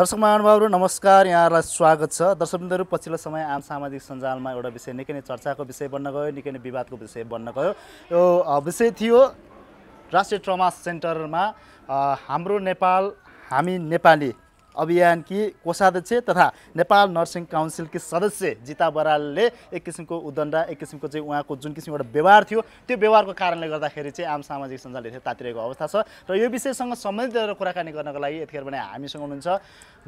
दर्शक महानुभावहरू नमस्कार। यहाँहरूलाई स्वागत छ। दर्शकबिन्दुहरू पछिल्लो समय आम सामाजिक सञ्जालमा एउटा विषय निकै नै चर्चाको विषय बन्न गयो निकै नै विवादको विषय बन्न गयो। यो विषय थियो राष्ट्रिय ट्रमा सेन्टरमा हाम्रो नेपाल हामी नेपाली। अभियानकी कोषाध्यक्ष तथा नेपाल नर्सिङ काउन्सिलकी सदस्य जिता बरालले एक किसिमको उद्दण्ड एक किसिमको चाहिँ उहाँको जुन किसिमको एउटा व्यवहार थियो त्यो व्यवहारको कारणले गर्दाखेरि चाहिँ आम सामाजिक सञ्जाल यथै तातिरहेको अवस्था छ। र यो विषयसँग सम्बन्धित रहेर कुराकानी गर्नको लागि यतिखेर भने हामीसँग हुनुहुन्छ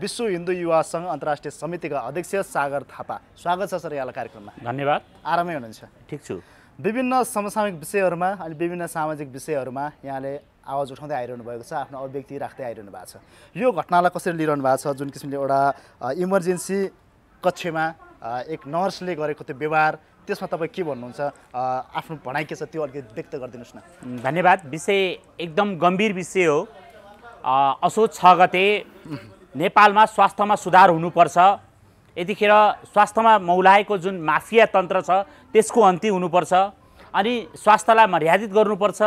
विश्व हिन्दू युवा सङ्घ अन्तर्राष्ट्रिय समितिका अध्यक्ष सागर थापा। स्वागत छ सर यहाँलाई कार्यक्रममा। धन्यवाद। आरामै हुनुहुन्छ। ठिक छु। विभिन्न समसामयिक विषयहरूमा अनि विभिन्न सामाजिक विषयहरूमा यहाँले आवाज उठाउँदै आइरहनु भएको छ आफ्नो अभिव्यक्ति राख्दै आइरहनु भएको छ। यो घटनालाई कसरी लिइरहनु भएको छ? जुन किसिमले एउटा इमर्जेन्सी कक्षमा एक नर्सले गरेको त्यो व्यवहार त्यसमा तपाईँ के भन्नुहुन्छ? आफ्नो भनाइ के छ? त्यो अलिकति व्यक्त गरिदिनुहोस् न। धन्यवाद। विषय एकदम गम्भीर विषय हो। असोज छ गते नेपालमा स्वास्थ्यमा सुधार हुनुपर्छ। यतिखेर स्वास्थ्यमा मौलाएको जुन माफिया तन्त्र छ त्यसको अन्त्य हुनुपर्छ। अनि स्वास्थ्यलाई मर्यादित गर्नुपर्छ।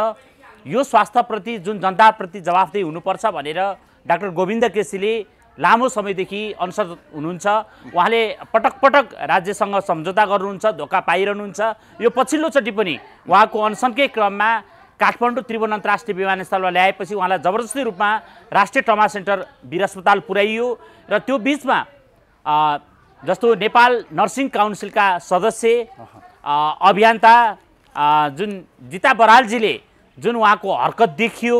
यो स्वास्थ्यप्रति जुन जनताप्रति जवाफदेही हुनुपर्छ भनेर डाक्टर गोविन्द केसीले लामो समयदेखि अनसर हुनुहुन्छ। उहाँले पटक पटक राज्यसँग सम्झौता गर्नुहुन्छ धोका पाइरहनुहुन्छ। यो पछिल्लोचोटि पनि उहाँको अनसनकै क्रममा काठमाडौँ त्रिभुवन अन्तर्राष्ट्रिय विमानस्थलमा ल्याएपछि उहाँलाई जबरजस्ती रूपमा राष्ट्रिय ट्रमा सेन्टर वीर अस्पताल पुर्याइयो र त्यो बिचमा जस्तो नेपाल नर्सिङ काउन्सिलका सदस्य अभियन्ता जुन जिता बरालजीले जुन उहाँको हरकत देखियो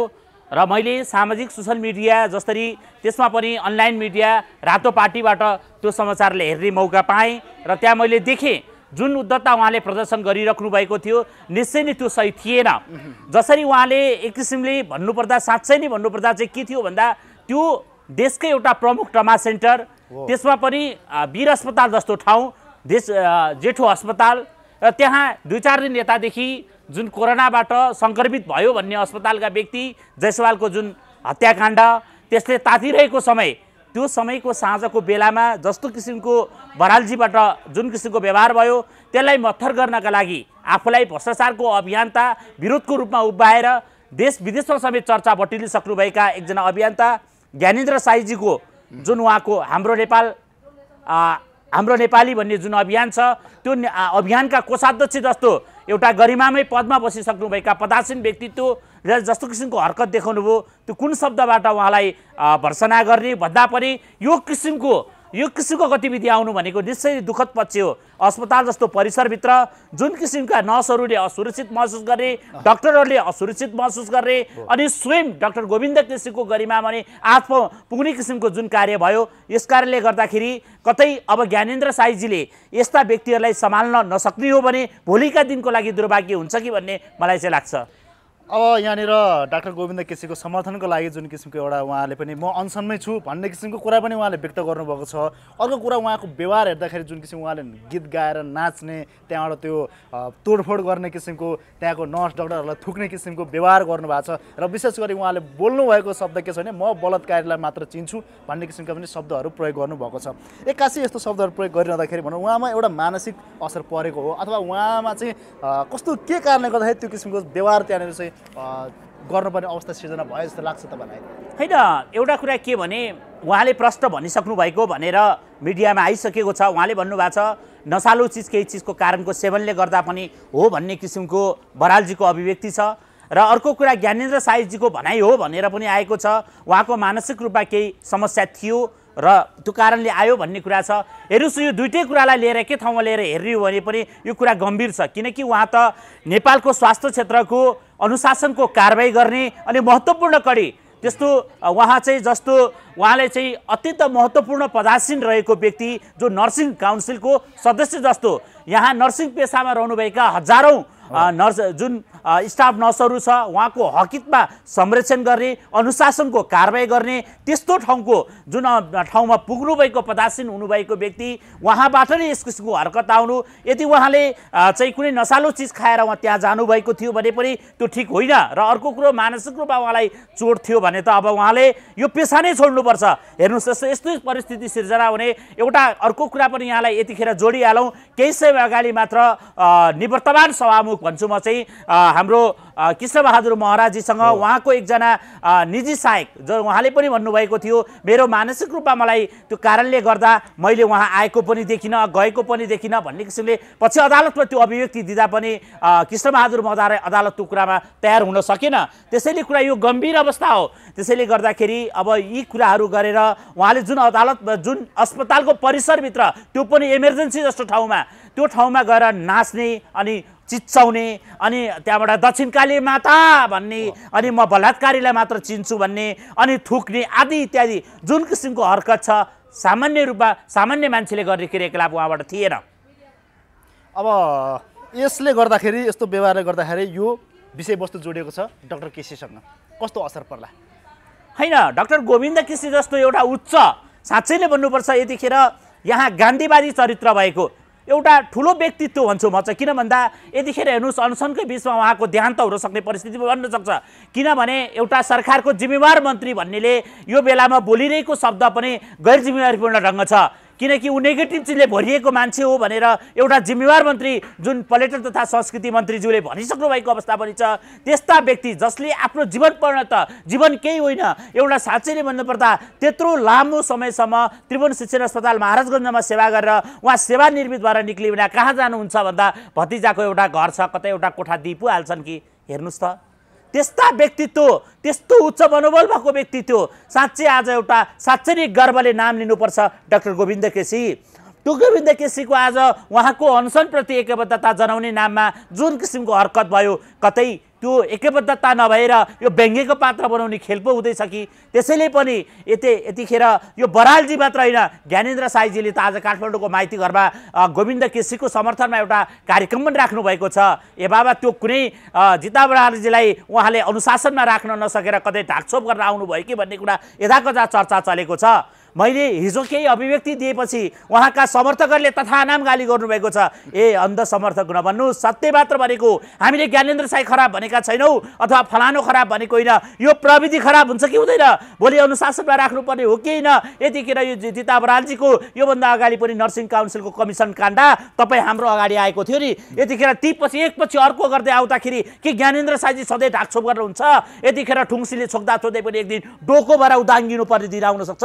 र मैले सामाजिक सोसल मिडिया जसरी त्यसमा पनि अनलाइन मिडिया रातो पार्टीबाट त्यो समाचारले हेर्ने मौका पाएँ र त्यहाँ मैले देखेँ जुन उद्धता उहाँले प्रदर्शन गरिराख्नु भएको थियो निश्चय नै त्यो सही थिएन। जसरी उहाँले एक किसिमले भन्नुपर्दा साँच्चै नै भन्नुपर्दा चाहिँ के थियो भन्दा त्यो देशकै एउटा प्रमुख ट्रमा सेन्टर त्यसमा पनि वीर अस्पताल जस्तो ठाउँ देश जेठो अस्पताल र त्यहाँ दुई चार दिन यतादेखि जुन कोरोनाबाट सङ्क्रमित भयो भन्ने अस्पतालका व्यक्ति जयसवालको जुन हत्याकाण्ड त्यसले तातिरहेको समय त्यो समयको साँझको बेलामा जस्तो किसिमको बरालजीबाट जुन किसिमको व्यवहार भयो त्यसलाई मत्थर गर्नका लागि आफूलाई भ्रष्टाचारको अभियन्ता विरोधको रूपमा उभ्याएर देश विदेशमा समेत चर्चा बटुलिसक्नुभएका एकजना अभियन्ता ज्ञानेन्द्र साईजीको जुन उहाँको हाम्रो नेपाल हाम्रो नेपाली भन्ने जुन अभियान छ त्यो अभियानका कोषाध्यक्ष जस्तो एउटा गरिमामै पदमा बसिसक्नुभएका पदासीन व्यक्तित्व र जस्तो किसिमको हरकत देखाउनु भयो त्यो कुन शब्दबाट उहाँलाई भर्सना गर्ने भन्दा पनि यो किसिमको यो किसिमको गतिविधि आउनु भनेको निश्चय दुःखद पक्ष हो। अस्पताल जस्तो परिसरभित्र जुन किसिमका नर्सहरूले असुरक्षित महसुस गर्ने डक्टरहरूले असुरक्षित महसुस गर्ने अनि स्वयं डाक्टर गोविन्द केसीको गरिमा भने आत्म पुग्ने किसिमको जुन कार्य भयो यस कारणले गर्दाखेरि कतै अब ज्ञानेन्द्र साईजीले यस्ता व्यक्तिहरूलाई सम्हाल्न नसक्ने हो भने भोलिका दिनको लागि दुर्भाग्य हुन्छ कि भन्ने मलाई चाहिँ लाग्छ। अब यहाँनिर डाक्टर गोविन्द केसीको समर्थनको लागि जुन किसिमको एउटा उहाँले पनि म अनसनमै छु भन्ने किसिमको कुरा पनि उहाँले व्यक्त गर्नुभएको छ। अर्को कुरा उहाँको व्यवहार हेर्दाखेरि जुन किसिमको उहाँले गीत गाएर नाच्ने त्यहाँबाट त्यो तोडफोड गर्ने किसिमको त्यहाँको नर्स डक्टरहरूलाई थुक्ने किसिमको व्यवहार गर्नुभएको छ र विशेष गरी उहाँले बोल्नुभएको शब्द के छ भने म बलात्कारीलाई मात्र चिन्छु भन्ने किसिमका पनि शब्दहरू प्रयोग गर्नुभएको छ। एक्कासी यस्तो शब्दहरू प्रयोग गरिरहँदाखेरि भनौँ उहाँमा एउटा मानसिक असर परेको हो अथवा उहाँमा चाहिँ कस्तो के कारणले गर्दाखेरि त्यो किसिमको व्यवहार त्यहाँनिर चाहिँ गर्नुपर्ने अवस्था सिर्जना भयो जस्तो लाग्छ तपाईँलाई? होइन एउटा कुरा के भने उहाँले प्रश्न भनिसक्नु भएको भनेर मिडियामा आइसकेको छ। उहाँले भन्नुभएको छ नसालु चिज केही चिजको कारणको सेवनले गर्दा पनि हो भन्ने किसिमको बरालजीको अभिव्यक्ति छ। र अर्को कुरा ज्ञानेन्द्र साईजीको भनाइ हो भनेर पनि आएको छ। उहाँको मानसिक रूपमा केही समस्या थियो र त्यो कारणले आयो भन्ने कुरा छ। हेर्नुहोस् यो दुइटै कुरालाई लिएर के ठाउँमा लिएर हेर्ने भने पनि यो कुरा गम्भीर छ। किनकि उहाँ त नेपालको स्वास्थ्य क्षेत्रको अनुशासनको कारवाही गर्ने अनि महत्त्वपूर्ण कडी त्यस्तो उहाँ चाहिँ जस्तो उहाँले चाहिँ अत्यन्त महत्त्वपूर्ण पदासीन रहेको व्यक्ति जो नर्सिङ काउन्सिलको सदस्य जस्तो यहाँ नर्सिङ पेसामा रहनुभएका हजारौँ नर्स जुन स्टाफ नर्सहरू छ उहाँको हकितमा संरक्षण गर्ने अनुशासनको कारवाही गर्ने त्यस्तो ठाउँको जुन ठाउँमा पुग्नुभएको पदासीन हुनुभएको व्यक्ति उहाँबाट नै यस किसिमको हरकत आउनु। यदि उहाँले चाहिँ कुनै नसालु चिज खाएर उहाँ त्यहाँ जानुभएको थियो भने पनि त्यो ठिक होइन र अर्को कुरो मानसिक रूपमा उहाँलाई चोट थियो भने त अब उहाँले यो पेसा नै छोड्नुपर्छ। हेर्नुहोस् यस्तो यस्तै परिस्थिति सिर्जना हुने एउटा अर्को कुरा पनि यहाँलाई यतिखेर जोडिहालौँ। केही समय अगाडि मात्र निवर्तमान सभामुख भन्छु म चाहिँ हाम्रो कृष्णबहादुर महराजीसँग उहाँको एकजना निजी सहायक जो उहाँले पनि भन्नुभएको थियो मेरो मानसिक रूपमा मलाई त्यो कारणले गर्दा मैले उहाँ आएको पनि देखिनँ गएको पनि देखिनँ भन्ने किसिमले पछि अदालतमा त्यो अभिव्यक्ति दिँदा पनि कृष्णबहादुर महदार अदालत त्यो कुरामा तयार हुन सकेन। त्यसैले कुरा यो गम्भीर अवस्था हो। त्यसैले गर्दाखेरि अब यी कुराहरू गरेर उहाँले जुन अदालत जुन अस्पतालको परिसरभित्र त्यो पनि इमर्जेन्सी जस्तो ठाउँमा त्यो ठाउँमा गएर नाच्ने अनि चिच्चाउने अनि त्यहाँबाट दक्षिणकाली माता भन्ने अनि म बलात्कारीलाई मात्र चिन्छु भन्ने अनि थुक्ने आदि इत्यादि। जुन किसिमको हरकत छ सामान्य रूपमा सामान्य मान्छेले गर्ने क्रियाकलाप उहाँबाट थिएन। अब यसले गर्दाखेरि यस्तो व्यवहारले गर्दाखेरि यो विषयवस्तु जोडिएको छ डाक्टर केसीसँग। कस्तो असर पर्ला? होइन डाक्टर गोविन्द केसी जस्तो एउटा उच्च साँच्चै नै भन्नुपर्छ यतिखेर यहाँ गान्धीवादी चरित्र भएको एउटा ठुलो व्यक्तित्व भन्छु म चाहिँ। किन भन्दा यतिखेर हेर्नुहोस् अनसनकै बिचमा उहाँको देहान्त हुन सक्ने परिस्थिति बन्न सक्छ। किनभने एउटा सरकारको जिम्मेवार मन्त्री भन्नेले यो बेलामा बोलिरहेको शब्द पनि गैर जिम्मेवारीपूर्ण ढङ्ग छ। किनकि ऊ नेगेटिभ चिजले भरिएको मान्छे हो भनेर एउटा जिम्मेवार मन्त्री जुन पर्यटन तथा संस्कृति मन्त्रीज्यूले भनिसक्नु भएको अवस्था पनि छ त्यस्ता व्यक्ति जसले आफ्नो जीवन त जीवन केही होइन एउटा साँच्चै नै भन्नुपर्दा त्यत्रो लामो समयसम्म त्रिभुवन शिक्षण अस्पताल महाराजगञ्जमा सेवा गरेर उहाँ सेवानिर्मित भएर निक्लिएर कहाँ जानुहुन्छ भन्दा भतिजाको एउटा घर छ कतै एउटा कोठा दिइ पो हाल्छन् कि? हेर्नुहोस् त। त्यस्ता व्यक्तित्व त्यस्तो उच्च मनोबल भएको व्यक्तित्व साँच्चै आज एउटा साँच्चै गर्वले नाम लिनुपर्छ डाक्टर गोविन्द केसी। गोविन्द केसीको आज उहाँको अनसनप्रति एकबद्धता जनाउने नाममा जुन किसिमको हरकत भयो कतै त्यो एकबद्धता नभएर यो व्यङ्ग्यको पात्र बनाउने खेल पो हुँदैछ कि? त्यसैले पनि यति यतिखेर यो बरालजी मात्र होइन ज्ञानेन्द्र साईजीले त आज काठमाडौँको माइती घरमा गोविन्द केसीको समर्थनमा एउटा कार्यक्रम पनि राख्नु भएको छ। ए बाबा त्यो कुनै जिता बरालजीलाई उहाँले अनुशासनमा राख्न नसकेर कतै ढाकछोप गरेर आउनुभयो कि भन्ने कुरा यथाकथा चर्चा चलेको छ। मैले हिजो केही अभिव्यक्ति दिएपछि उहाँका समर्थकहरूले तथानाम गाली गर्नुभएको छ। ए अन्ध समर्थक नभन्नुहोस् सत्य मात्र भनेको हामीले ज्ञानेन्द्र साई खराब भनेका छैनौँ अथवा फलानो खराब भनेको होइन। यो प्रविधि खराब हुन्छ कि हुँदैन? भोलि अनुशासनमा राख्नुपर्ने हो कि होइन? यतिखेर यो जि- जिता बरालजीको योभन्दा अगाडि पनि नर्सिङ काउन्सिलको कमिसन काण्डा तपाईँ हाम्रो अगाडि आएको थियो नि। यतिखेर ती पछि एकपछि अर्को गर्दै आउँदाखेरि के ज्ञानेन्द्र साईजी सधैँ ढाकछोप गर्नुहुन्छ? यतिखेर ठुङ्सीले छोक्दा छोड्दै पनि एक दिन डोकोबाट उदाङ्गिनु पर्ने दिन आउन सक्छ।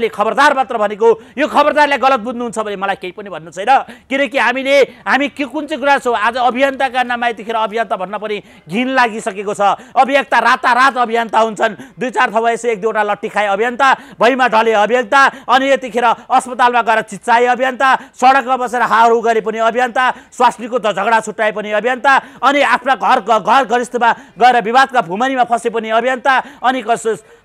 त्यसैले खबरदार मात्र भनेको यो खबरदारलाई गलत बुझ्नुहुन्छ भने मलाई केही पनि भन्नु छैन। किनकि हामीले हामी के कुन चाहिँ कुरा छौँ आज अभियन्ताका नाममा यतिखेर अभियन्ता भन्न पनि घिन लागिसकेको छ। अभियन्ता रातारात अभियन्ता हुन्छन्। दुई चार थवा यसो एक दुईवटा लट्ठी खाए अभियन्ता भैमा ढले अभियन्ता अनि यतिखेर अस्पतालमा गएर चिच्चाए अभियन्ता सडकमा बसेर हाहरू गरे पनि अभियन्ता स्वास्नीको झगडा छुट्याए पनि अभियन्ता अनि आफ्ना घर घर घरिष्ठमा गएर विवादका भूमनीमा फसे पनि अभियन्ता अनि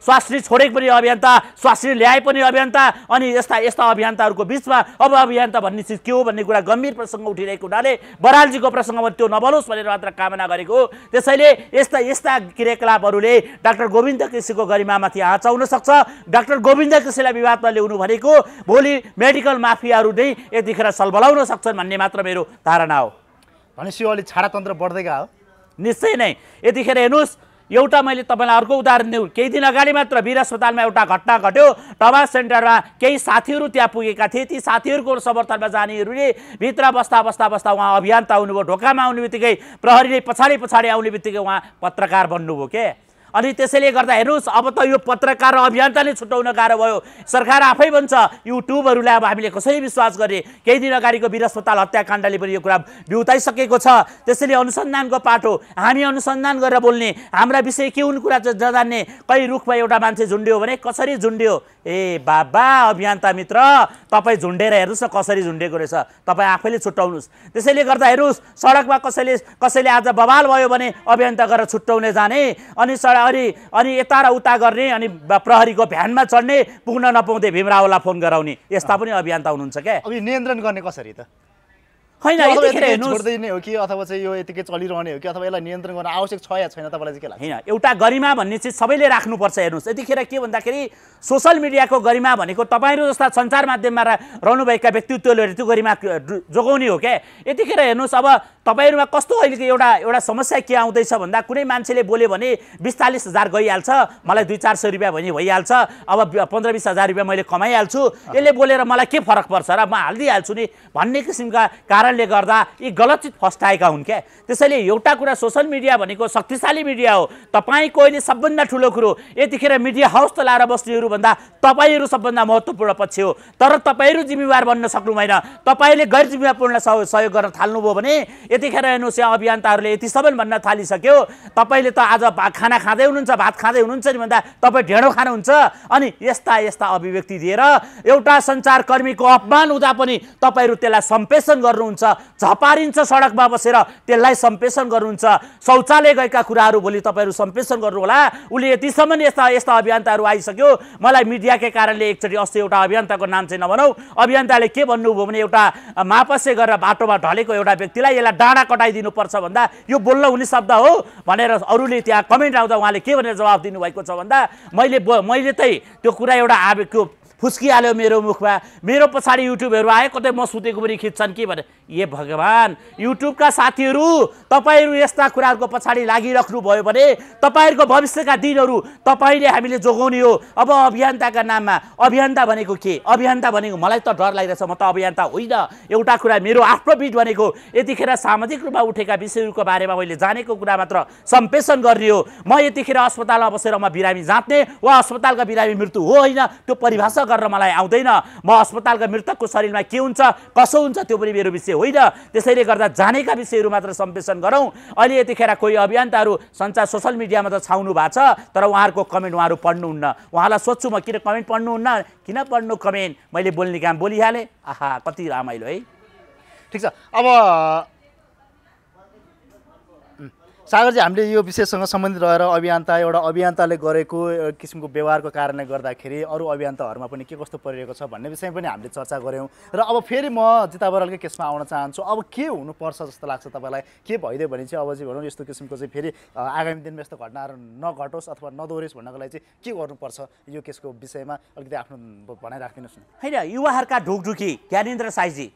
स्वास्नी छोडेको पनि अभियन्ता स्वास्नी ल्याए पनि अभियन्ता अनि यस्ता यस्ता अभियन्ताहरूको बिचमा अब अभियन्ता भन्ने चिज के हो भन्ने कुरा गम्भीर प्रसङ्ग उठिरहेको हुनाले बरालजीको प्रसङ्गमा त्यो नबलोस् भनेर मात्र कामना गरेको त्यसैले यस्ता यस्ता क्रियाकलापहरूले डाक्टर गोविन्द केसीको गरिमामाथि आँच आउन सक्छ। डाक्टर गोविन्द केसीलाई विवादमा ल्याउनु भनेको भोलि मेडिकल माफियाहरू नै यतिखेर सलबलाउन सक्छन् भन्ने मात्र मेरो धारणा हो। भनेपछि यो अलिक छाडातन्त्र बढ्दै गयो। निश्चय नै। यतिखेर हेर्नुहोस् एउटा मैले तपाईँलाई अर्को उदाहरण दिउँ। केही दिन अगाडि मात्र वीर अस्पतालमा एउटा घटना घट्यो। टमा सेन्टरमा केही साथीहरू त्यहाँ पुगेका थिए। ती साथीहरूको समर्थनमा जानेहरूले भित्र बस्दा बस्दा बस्दा उहाँ अभियन्ता आउनुभयो ढोकामा आउने बित्तिकै प्रहरीले पछाडि पछाडि आउने बित्तिकै उहाँ पत्रकार बन्नुभयो के? अनि त्यसैले गर्दा हेर्नुहोस् अब त यो पत्रकार र अभियन्ता नै छुट्याउन गाह्रो भयो। सरकार आफै भन्छ युट्युबहरूलाई अब हामीले कसरी विश्वास गर्ने? केही दिन अगाडिको वीर अस्पताल हत्याकाण्डले पनि यो कुरा बिउताइसकेको छ। त्यसैले अनुसन्धानको पाटो हामी अनुसन्धान गरेर बोल्ने हाम्रा विषय के हुन् कुरा चाहिँ नजान्ने कहीँ रुखमा एउटा मान्छे झुन्ड्यो भने कसरी झुन्ड्यो? ए बाबा अभियन्ता मित्र तपाईँ झुन्डेर हेर्नुहोस् न कसरी झुन्डेको रहेछ। तपाईँ आफैले छुट्याउनुहोस्। त्यसैले गर्दा हेर्नुहोस् सडकमा कसैले कसैले आज बवाल भयो भने अभियन्ता गरेर छुट्याउने जाने। अनि सडक अनि अनि यता र उता गर्ने अनि प्रहरीको भ्यानमा चढ्ने पुग्न नपाउँदै भीमरावलाई फोन गराउने यस्ता पनि अभियन्ता हुनुहुन्छ क्या। अब नियन्त्रण गर्ने कसरी त? होइन छोड्दिने हो कि अथवा चाहिँ यो यतिकै चलिरहने हो कि अथवा यसलाई नियन्त्रण गर्न आवश्यक छ या छैन तपाईँलाई चाहिँ के लाग्छ? होइन एउटा गरिमा भन्ने चिज सबैले राख्नुपर्छ हेर्नुहोस्। यतिखेर के भन्दाखेरि सोसल मिडियाको गरिमा भनेको तपाईँहरू जस्ता सञ्चार माध्यममा रहनुभएका व्यक्तित्वहरूले त्यो गरिमा जोगाउने हो क्या। यतिखेर हेर्नुहोस् अब तपाईँहरूमा कस्तो अहिलेको एउटा एउटा समस्या के आउँदैछ भन्दा कुनै मान्छेले बोल्यो भने बिस चालिस हजार गइहाल्छ मलाई दुई चार सय रुपियाँ भने भइहाल्छ अब पन्ध्र बिस हजार रुपियाँ मैले कमाइहाल्छु। यसले बोलेर मलाई के फरक पर्छ र म हालिदिइहाल्छु नि भन्ने किसिमका कारण कारणले गर्दा यी गलत चिज फस्टाएका हुन् क्या। त्यसैले एउटा कुरा सोसल मिडिया भनेको शक्तिशाली मिडिया हो। तपाईँको अहिले सबभन्दा ठुलो कुरो यतिखेर मिडिया हाउस चलाएर बस्नेहरूभन्दा तपाईँहरू सबभन्दा महत्त्वपूर्ण पक्ष हो। तर तपाईँहरू जिम्मेवार बन्न सक्नु भएन तपाईँले गैर जिम्मेवारपूर्ण सह- सहयोग गर्न थाल्नुभयो भने यतिखेर हेर्नुहोस् यहाँ अभियन्ताहरूले यतिसम्म भन्न थालिसक्यो। तपाईँले त आज खाना खाँदै हुनुहुन्छ भात खाँदै हुनुहुन्छ नि भन्दा तपाईँ ढेँडो खानुहुन्छ अनि यस्ता यस्ता अभिव्यक्ति दिएर एउटा सञ्चारकर्मीको अपमान हुँदा पनि तपाईँहरू त्यसलाई सम्प्रेषण गर्नुहुन्छ। झपारिन्छ सडकमा बसेर त्यसलाई सम्प्रेषण गर्नुहुन्छ। शौचालय गएका कुराहरू भोलि तपाईँहरू सम्प्रेषण गर्नुहोला। उसले यतिसम्म यस्ता यस्ता अभियन्ताहरू आइसक्यो। मलाई मिडियाकै कारणले एकचोटि अस्ति एउटा अभियन्ताको नाम चाहिँ नभनौ। अभियन्ताले के भन्नुभयो भने एउटा मापसे गरेर बाटोमा ढलेको एउटा व्यक्तिलाई यसलाई डाँडा कटाइदिनुपर्छ भन्दा यो बोल्न हुने शब्द हो भनेर अरूले त्यहाँ कमेन्ट आउँदा उहाँले के भनेर जवाब दिनुभएको छ भन्दा मैले मैले चाहिँ त्यो कुरा एउटा आवेगको फुस्किहाल्यो मेरो मुखमा। मेरो पछाडि युट्युबहरू आयो कतै म सुतेको पनि खिच्छन् कि भने ए भगवान् युट्युबका साथीहरू तपाईँहरू यस्ता कुराहरूको पछाडि लागिराख्नु भयो भने तपाईँहरूको भविष्यका दिनहरू तपाईँले हामीले जोगाउने हो। अब अभियन्ताका नाममा अभियन्ता भनेको के? अभियन्ता भनेको मलाई त डर लागिरहेछ। म त अभियन्ता होइन। एउटा कुरा मेरो आफ्नो बिट भनेको यतिखेर सामाजिक रूपमा उठेका विषयहरूको बारेमा मैले जानेको कुरा मात्र सम्प्रेषण गर्ने हो। म यतिखेर अस्पतालमा बसेर म बिरामी जाँच्ने वा अस्पतालका बिरामी मृत्यु हो होइन त्यो परिभाषा गरेर मलाई आउँदैन। म अस्पतालका मृतकको शरीरमा के हुन्छ कसो हुन्छ त्यो पनि मेरो विषय होइन। त्यसैले गर्दा जानेका विषयहरू मात्र सम्प्रेषण गरौँ। अहिले यतिखेर कोही अभियन्ताहरू सञ्चार सोसल मिडियामा त छाउनु भएको छ तर उहाँहरूको कमेन्ट उहाँहरू पढ्नुहुन्न। उहाँलाई सोध्छु म किन कमेन्ट पढ्नुहुन्न? किन पढ्नु कमेन्ट? मैले बोल्ने काम बोलिहालेँ। आहा कति रमाइलो है। ठिक छ। अब सागरजी हामीले यो विषयसँग सम्बन्धित रहेर अभियन्ता एउटा अभियन्ताले गरेको किसिमको व्यवहारको कारणले गर्दाखेरि अरू अभियन्ताहरूमा पनि के कस्तो परिरहेको छ भन्ने विषयमा पनि हामीले चर्चा गऱ्यौँ। र अब फेरि म जिता बरालकै केसमा आउन चाहन्छु। अब के हुनुपर्छ जस्तो लाग्छ तपाईँलाई? के भइदियो भने चाहिँ अब चाहिँ भनौँ यस्तो किसिमको चाहिँ फेरि आगामी दिनमा यस्तो घटनाहरू नघटोस् अथवा नदोहोरियोस् भन्नको लागि चाहिँ के गर्नुपर्छ यो केसको विषयमा अलिकति आफ्नो भनाइ राखिदिनुहोस् न। होइन युवाहरूका ढुकढुकी ज्ञानेन्द्र साईजी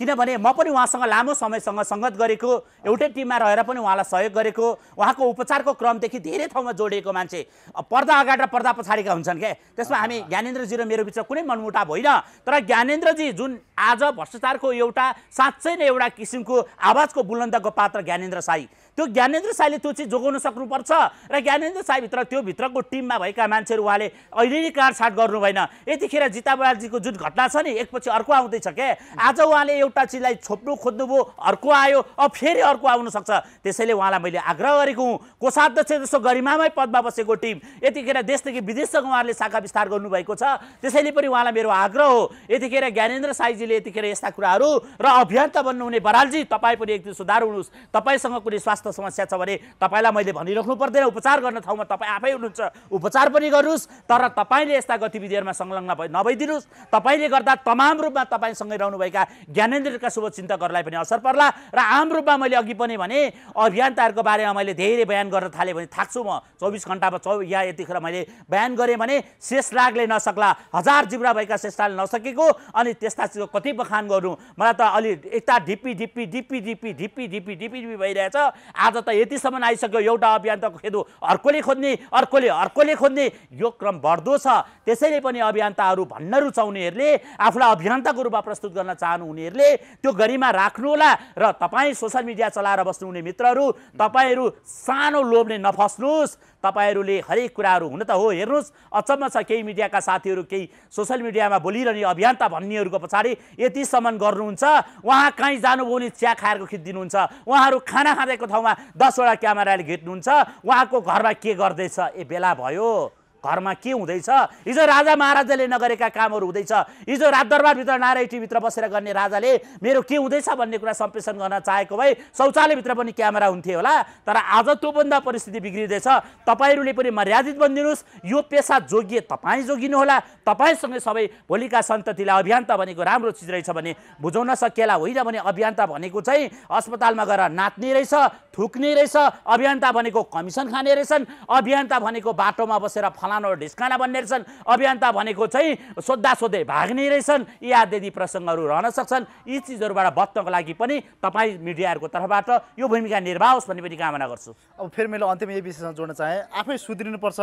किनभने म पनि उहाँसँग लामो समयसँग सङ्गत गरेको एउटै टिममा रहेर पनि उहाँलाई सहयोग गरेको उहाँको उपचारको क्रमदेखि धेरै ठाउँमा जोडिएको मान्छे पर्दा अगाडि र पर्दा पछाडिका हुन्छन् क्या त्यसमा हामी ज्ञानेन्द्रजी र मेरो बिचमा कुनै मनमुटाव होइन तर ज्ञानेन्द्रजी जुन आज भ्रष्टाचारको एउटा साँच्चै नै एउटा किसिमको आवाजको बुलन्दको पात्र ज्ञानेन्द्र साई त्यो ज्ञानेन्द्र साईले त्यो चिज जोगाउन सक्नुपर्छ। र ज्ञानेन्द्र साईभित्र त्यो भित्रको टिममा भएका मान्छेहरू उहाँले अहिले नै काटछाट गर्नु भएन। यतिखेर जिता बरालजीको जुन घटना छ नि एकपछि अर्को आउँदैछ क्या आज उहाँले एउटा चिजलाई छोप्नु खोज्नुभयो अर्को आयो अब फेरि अर्को आउन सक्छ। त्यसैले उहाँलाई मैले आग्रह गरेको हुँ। कोषाध्यक्ष जस्तो गरिमामै पदमा बसेको टिम यतिखेर देशदेखि विदेशसँग उहाँले शाखा विस्तार गर्नुभएको छ। त्यसैले पनि उहाँलाई मेरो आग्रह हो। यतिखेर ज्ञानेन्द्र साईजीले यतिखेर यस्ता कुराहरू र अभियन्ता बन्नुहुने बरालजी तपाईँ पनि एकदिन सुधार हुनुहोस्। तपाईँसँग कुनै स्वास्थ्य समस्या छ भने तपाईँलाई मैले भनिराख्नु पर्दैन। उपचार गर्न ठाउँमा तपाईँ आफै हुनुहुन्छ। उपचार पनि गर्नुहोस् तर तपाईँले यस्ता गतिविधिहरूमा संलग्न भइ नभइदिनुहोस्। तपाईँले गर्दा तमाम रूपमा तपाईँसँगै रहनुभएका ज्ञानेन्द्रका शुभचिन्तकहरूलाई पनि असर पर्ला र आम रूपमा मैले अघि पनि भने अभियन्ताहरूको बारेमा मैले धेरै बयान गर्न थालेँ भने थाक्छु म। चौबिस घन्टामा चौ या यतिखेर मैले बयान गरेँ भने शेष रागले नसक्ला। हजार जिब्रा भएका शेषराले नसकेको अनि त्यस्ता चिजको कति बखान गर्नु मलाई त अलि यता ढिप्पी ढिप्पी ढिप्पी ढिप्पी ढिप्पी ढिप्पी ढिप्पी ढिप्पी भइरहेछ। आज त यतिसम्म आइसक्यो एउटा अभियन्ताको खेदो। अर्कोले खोज्ने अर्कोले अर्कोले खोज्ने। यो क्रम बढ्दो छ। त्यसैले पनि अभियन्ताहरू भन्न रुचाउनेहरूले आफूलाई अभियन्ताको रूपमा प्रस्तुत गर्न चाहनुहुनेहरूले त्यो गरिमा राख्नुहोला र तपाईँ सोसियल मिडिया चलाएर बस्नुहुने मित्रहरू तपाईँहरू सानो लोभले नफस्नुहोस्। तपाईँहरूले हरेक कुराहरू हुन त हो हेर्नुहोस्। अचम्म छ केही मिडियाका साथीहरू केही सोसियल मिडियामा बोलिरहने अभियन्ता भन्नेहरूको पछाडि यतिसम्म गर्नुहुन्छ। उहाँ कहीँ जानुभयो भने चिया खाएर खिचिदिनुहुन्छ उहाँहरू खाना खाँदैको ठाउँमा दसवटा क्यामेराले घिच्नुहुन्छ उहाँको घरमा के गर्दैछ? ए बेला भयो। घरमा के हुँदैछ? हिजो राजा महाराजाले नगरेका कामहरू हुँदैछ। हिजो राजदरबारभित्र नारायण टिभीभित्र बसेर गर्ने राजाले मेरो के हुँदैछ भन्ने कुरा सम्प्रेषण गर्न चाहेको भए शौचालयभित्र पनि क्यामेरा हुन्थ्यो होला। तर आज त्योभन्दा परिस्थिति बिग्रिँदैछ। तपाईँहरूले पनि मर्यादित बनिदिनुहोस्। यो पेसा जोगिए तपाईँ जोगिनुहोला तपाईँसँगै सबै भोलिका सन्ततिलाई अभियन्ता भनेको राम्रो चिज रहेछ भने बुझाउन सकिएला। होइन भने अभियन्ता भनेको चाहिँ अस्पतालमा गएर नाच्ने रहेछ थुक्ने रहेछ। अभियन्ता भनेको कमिसन खाने रहेछन्। अभियन्ता भनेको बाटोमा बसेर फलानो ढिस्काना बन्ने रहेछन्। अभियन्ता भनेको चाहिँ सोद्धा सोद्धै भाग्ने रहेछन्। यी आदि प्रसङ्गहरू रहन सक्छन्। यी चिजहरूबाट बच्नको लागि पनि तपाईँ मिडियाहरूको तर्फबाट यो भूमिका निर्वाह होस् भन्ने पनि कामना गर्छु। अब फेरि मैले अन्त्यमा यही विषयसँग जोड्न चाहेँ। आफै सुध्रिनुपर्छ।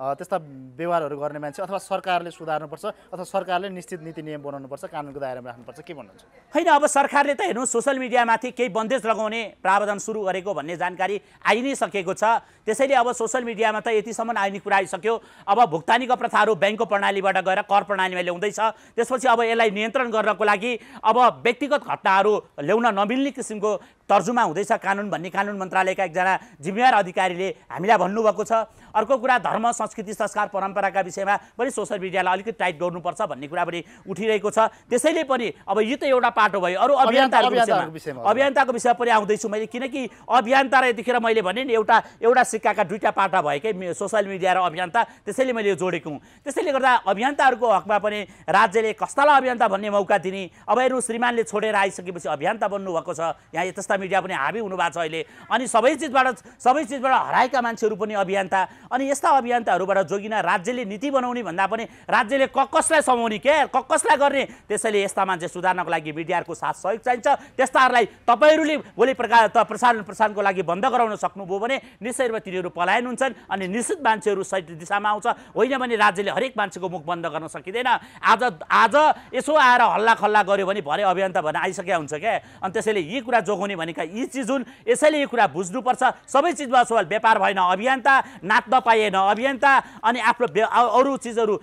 त्यस्ता व्यवहारहरू गर्ने मान्छे अथवा सरकारले सुधार्नुपर्छ अथवा सरकारले निश्चित नीति नियम बनाउनुपर्छ कानुनको दायरामा राख्नुपर्छ के भन्नुहुन्छ? होइन अब सरकारले त हेर्नु सोसियल मिडियामाथि केही बन्देज लगाउने प्रावधान सुरु गरेको भन्ने जानकारी आइ नै सकेको छ। त्यसैले अब सोसियल मिडियामा त यतिसम्म आइने कुरा आइसक्यो। अब भुक्तानीको प्रथाहरू ब्याङ्कको प्रणालीबाट गएर कर प्रणालीमा ल्याउँदैछ। त्यसपछि अब यसलाई नियन्त्रण गर्नको लागि अब व्यक्तिगत घटनाहरू ल्याउन नमिल्ने किसिमको तर्जुमा हुँदैछ कानुन भन्ने कानुन मन्त्रालयका एकजना जिम्मेवार अधिकारीले हामीलाई भन्नुभएको छ। अर्को कुरा धर्म संस्कृति संस्कार परम्पराका विषयमा पनि सोसियल मिडियालाई अलिकति टाइट गर्नुपर्छ भन्ने कुरा पनि उठिरहेको छ। त्यसैले पनि अब यो त एउटा पाटो भयो। अरू विषयमा विषयमा। अभियन्ताको विषय पनि आउँदैछु मैले किनकि अभियन्ता र यतिखेर मैले भने नि एउटा एउटा सिक्काका दुईवटा पाटा भएकै सोसियल मिडिया र अभियन्ता। त्यसैले मैले यो जोडेको हुँ। त्यसैले गर्दा अभियन्ताहरूको हकमा पनि राज्यले कस्तालाई अभियन्ता भन्ने मौका दिने? अब हेर्नु श्रीमानले छोडेर आइसकेपछि अभियन्ता बन्नुभएको छ। यहाँ यस्ता मिडिया पनि हाबी हुनुभएको छ अहिले। अनि सबै चिजबाट सबै चिजबाट हराएका मान्छेहरू पनि अभियन्ता। अनि यस्ता अभियन्ताहरूबाट जोगिन राज्यले नीति बनाउने भन्दा पनि राज्यले क कसलाई समाउने के? क कसलाई गर्ने? त्यसैले यस्ता मान्छे सुधार्नको लागि मिडियाहरूको साथ सहयोग चाहिन्छ। त्यस्ताहरूलाई तपाईँहरूले भोलि प्रकार प्रसारण प्रसारणको लागि बन्द गराउन सक्नुभयो भने निश्चय रूपमा तिनीहरू पलायन हुन्छन् अनि निश्चित मान्छेहरू सही दिशामा आउँछ। होइन भने राज्यले हरेक मान्छेको मुख बन्द गर्न सकिँदैन। आज आज यसो आएर हल्ला खल्ला गऱ्यो भने भरे अभियन्ता भने आइसकेका हुन्छ क्या अनि त्यसैले यी कुरा जोगाउने भनेका यी चिज हुन् यसैले यो कुरा बुझ्नुपर्छ। सबै चिजमा सवाल व्यापार भएन अभियन्ता नाच्न पाइएन अभियन्ता अनि आफ्नो अरू चिजहरू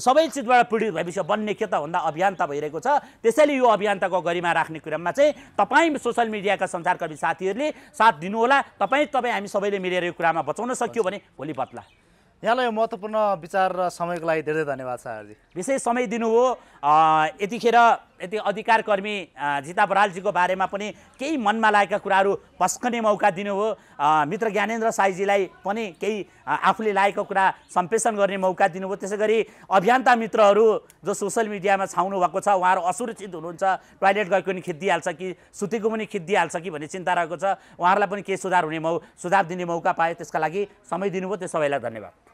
सबै चिजबाट पीडित भएपछि बन्ने के त भन्दा अभियन्ता भइरहेको छ। त्यसैले यो अभियन्ताको गरिमा राख्ने क्रममा चाहिँ तपाईँ सोसियल मिडियाका सञ्चारकर्मी साथीहरूले साथ दिनुहोला। तपाईँ तपाईँ हामी सबैले मिलेर यो कुरामा बचाउन सक्यो भने भोलि बत्ला। यहाँलाई यो महत्त्वपूर्ण विचार र समयको लागि धेरै धेरै धन्यवाद छ विशेष समय दिनुभयो यतिखेर यति अधिकार कर्मी अ, जिता बरालजीको बारेमा पनि केही मनमा लागेका कुराहरू पस्कने मौका दिनुभयो मित्र ज्ञानेन्द्र साईजीलाई पनि केही आफूले लागेको कुरा सम्प्रेषण गर्ने मौका दिनुभयो त्यसै गरी अभियन्ता मित्रहरू जो सोसियल मिडियामा छाउनु भएको छ उहाँहरू असुरक्षित हुनुहुन्छ। टोइलेट गएको पनि खिचिदिइहाल्छ कि सुतेको पनि खिचिदिइहाल्छ कि भन्ने चिन्ता रहेको छ। उहाँहरूलाई पनि केही सुधार हुने मौ सुधार दिने मौका पाए त्यसका लागि समय दिनुभयो त्यो सबैलाई धन्यवाद।